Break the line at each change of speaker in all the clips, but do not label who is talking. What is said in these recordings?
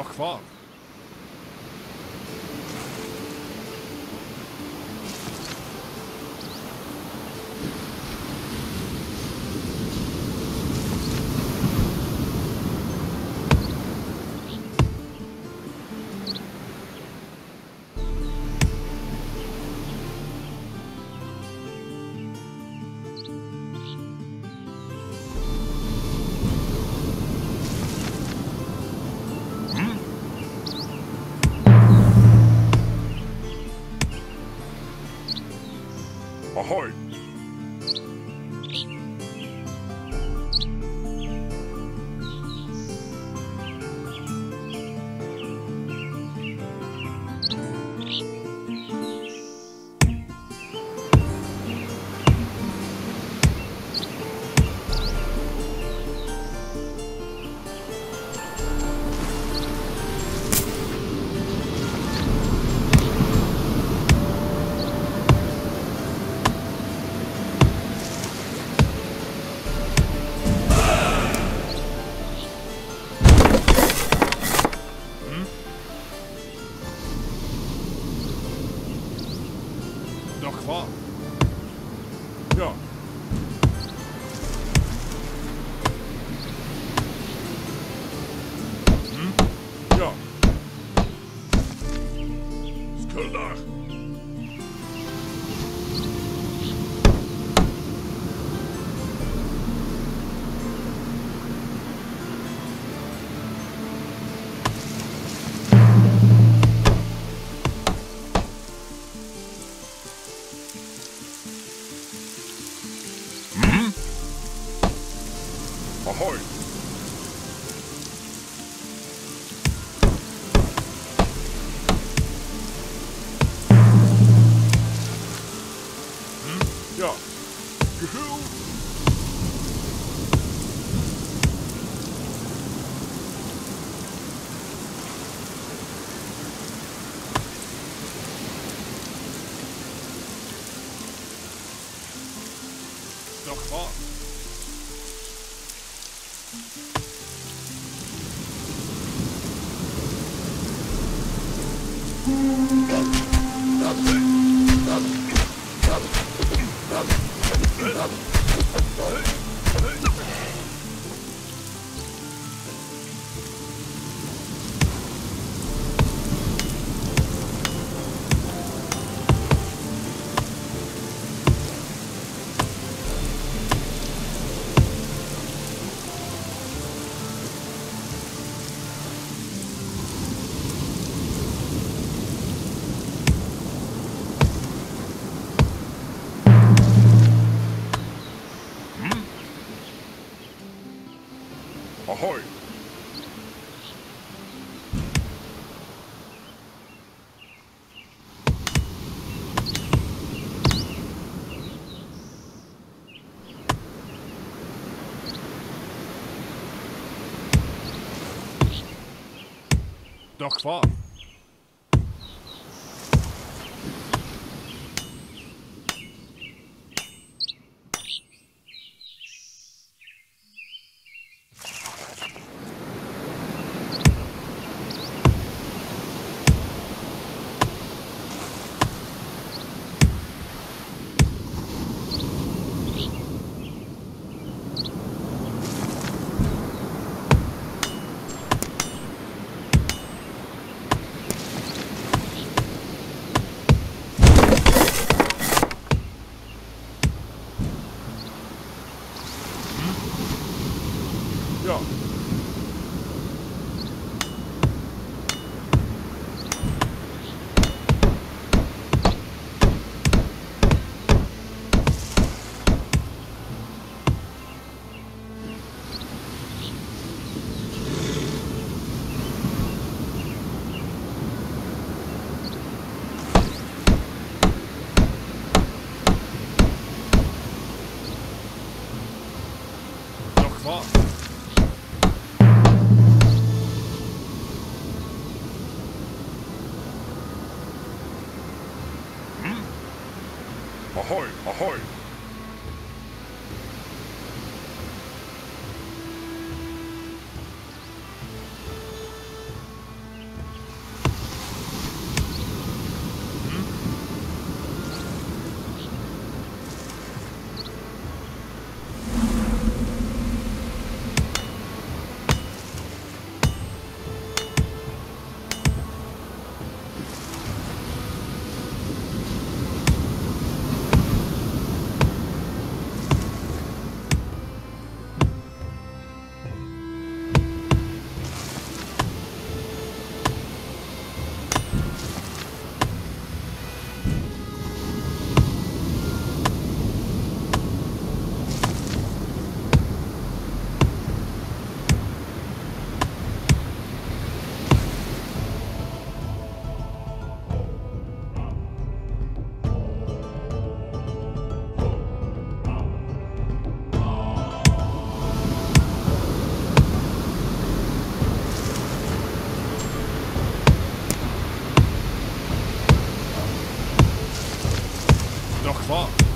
Doch kvar. Ahoy! Hmm? Ja. Ahoi. Doch wahr. Doch klar.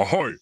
Ahoy.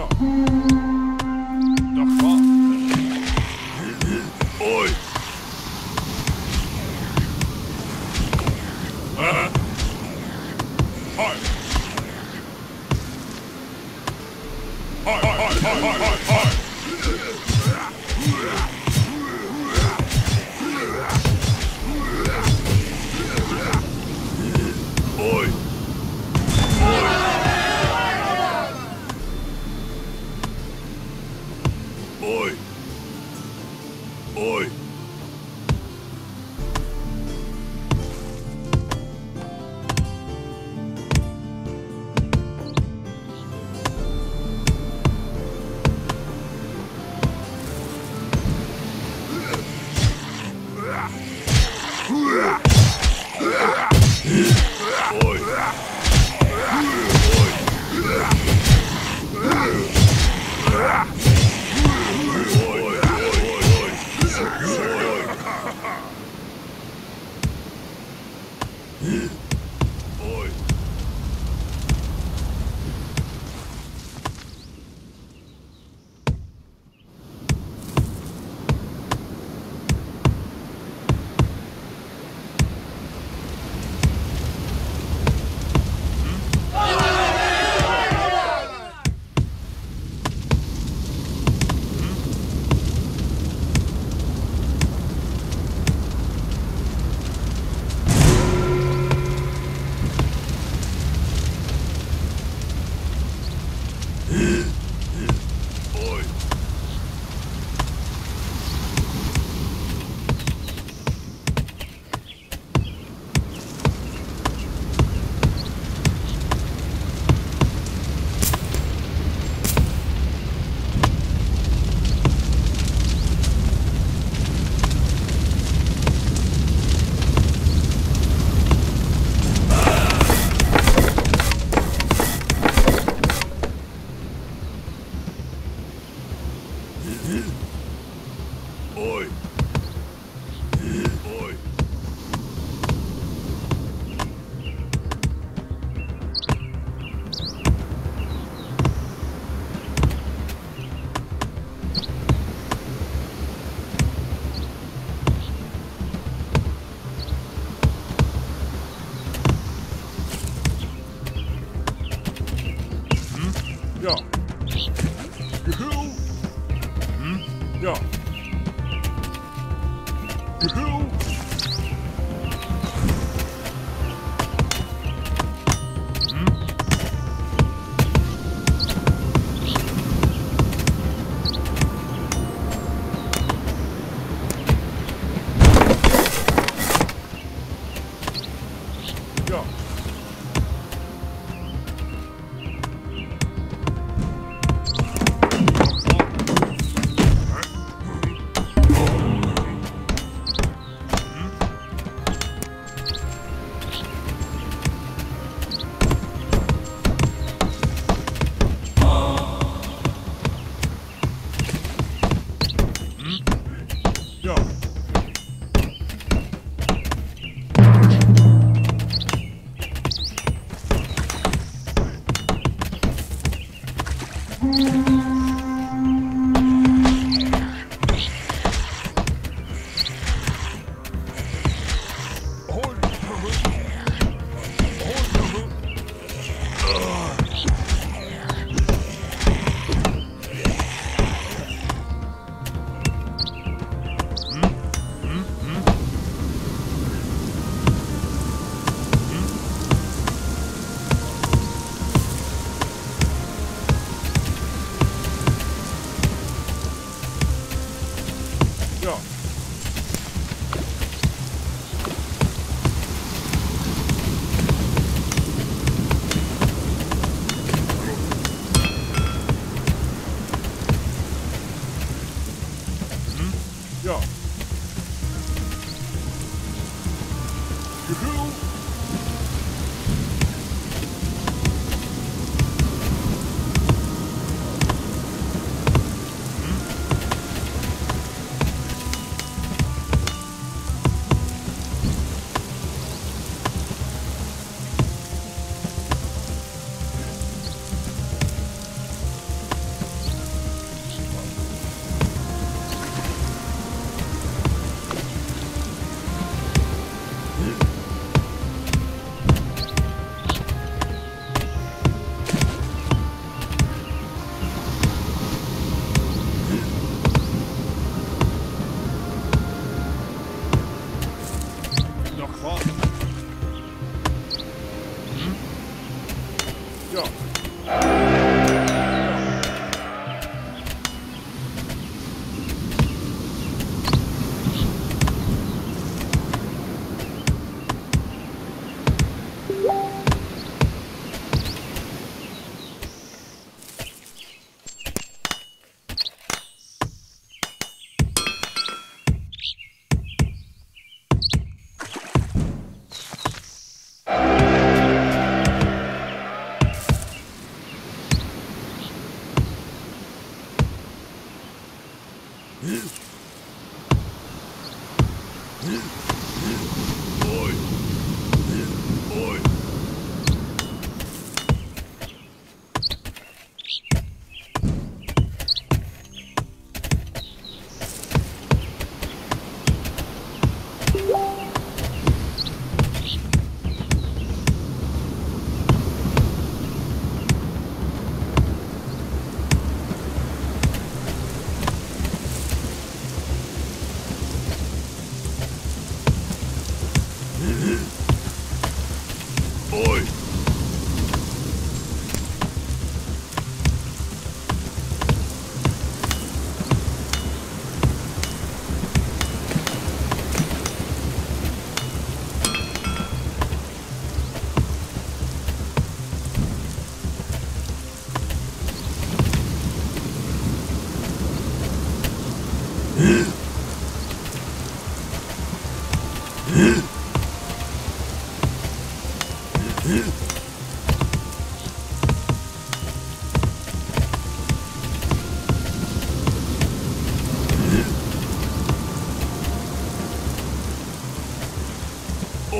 ろ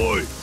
Oi.